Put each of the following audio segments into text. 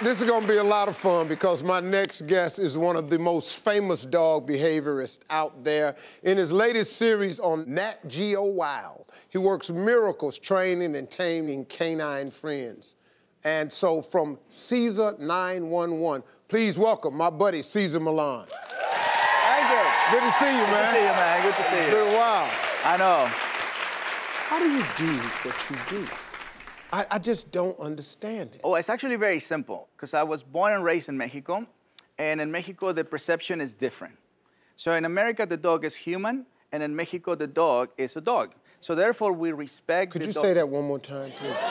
This is going to be a lot of fun because my next guest is one of the most famous dog behaviorists out there. In his latest series on Nat Geo Wild, he works miracles training and taming canine friends. And so from Cesar 911, please welcome my buddy Cesar Millan. Thank you. Good to see you, Good man. Good to see you, man. Good to see It's you. been a while. I know. How do you do what you do? I, I just don't understand it. Oh, it's actually very simple because I was born and raised in Mexico, and in Mexico the perception is different. So in America the dog is human, and in Mexico the dog is a dog. So therefore we respect. Could you say that one more time, please?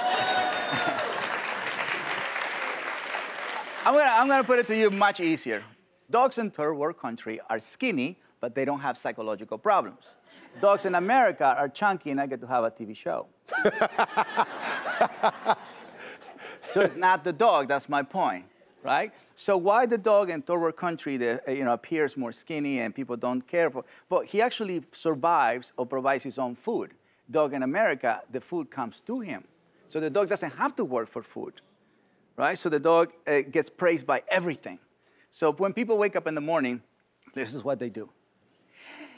I'm gonna, I'm gonna put it to you much easier. Dogs in third world country are skinny, but they don't have psychological problems. Dogs in America are chunky, and I get to have a TV show. so it's not the dog. That's my point, right? So why the dog in third world country that uh, you know appears more skinny and people don't care for? But he actually survives or provides his own food. Dog in America, the food comes to him, so the dog doesn't have to work for food right? So the dog uh, gets praised by everything. So when people wake up in the morning, this is what they do.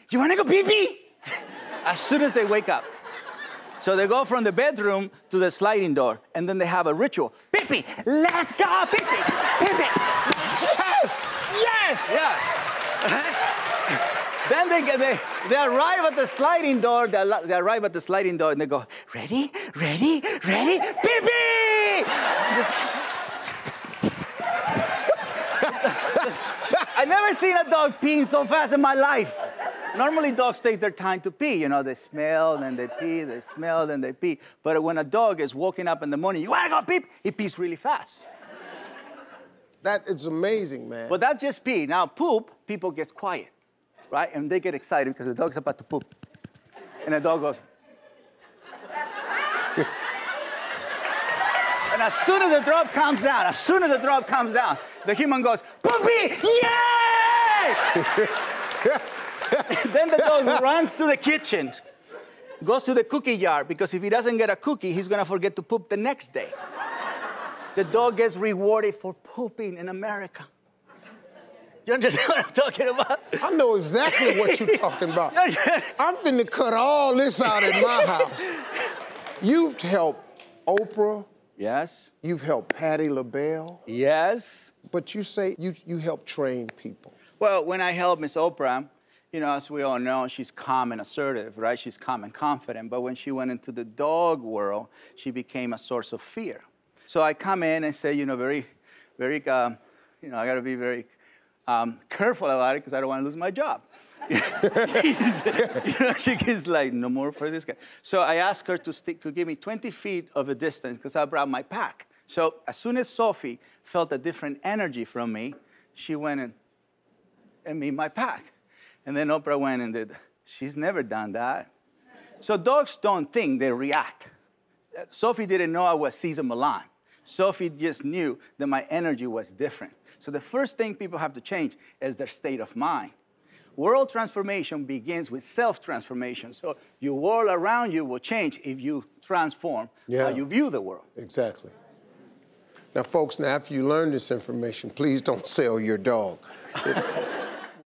You wanna go pee pee? as soon as they wake up. So they go from the bedroom to the sliding door, and then they have a ritual. Pee pee, let's go pee pee, pee pee. Yes! Yes! Yeah. then they, get, they, they arrive at the sliding door, they, they arrive at the sliding door, and they go, ready, ready, ready, pee pee! I've never seen a dog peeing so fast in my life. Normally, dogs take their time to pee. You know, they smell, then they pee, they smell, then they pee. But when a dog is waking up in the morning, you wanna go pee? He pees really fast. That is amazing, man. But that's just pee. Now, poop, people get quiet, right? And they get excited because the dog's about to poop. And the dog goes. and as soon as the drop comes down, as soon as the drop comes down, the human goes, poopy, yay! then the dog runs to the kitchen, goes to the cookie jar, because if he doesn't get a cookie, he's gonna forget to poop the next day. The dog gets rewarded for pooping in America. You understand what I'm talking about? I know exactly what you're talking about. I'm finna cut all this out in my house. You've helped Oprah, Yes. you've helped Patti LaBelle, Yes. but you say you, you help train people. Well, when I helped Miss Oprah, you know, as we all know, she's calm and assertive, right? She's calm and confident. But when she went into the dog world, she became a source of fear. So I come in and say, you know, very, very, um, you know, I got to be very um, careful about it because I don't want to lose my job. you know, she gets like, no more for this guy. So I asked her to, stick, to give me 20 feet of a distance because I brought my pack. So as soon as Sophie felt a different energy from me, she went and, and made my pack. And then Oprah went and did, she's never done that. So dogs don't think, they react. Sophie didn't know I was Cesar Millan. Sophie just knew that my energy was different. So the first thing people have to change is their state of mind. World transformation begins with self transformation. So your world around you will change if you transform Yeah. how you view the world. Exactly. Now, folks, now after you learn this information, please don't sell your dog.